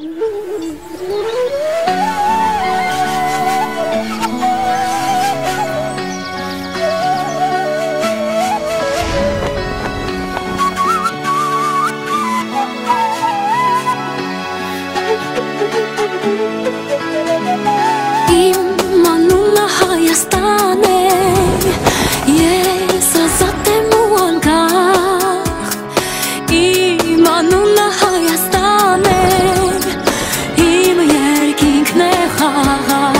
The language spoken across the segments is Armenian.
すごい!哈哈。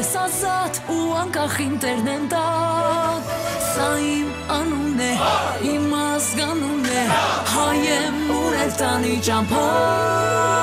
ես ազատ ու անկախ ինտերն են տա Սա իմ անունն է, իմ ազգանունն է, հայ եմ ուրել տանի ճամփան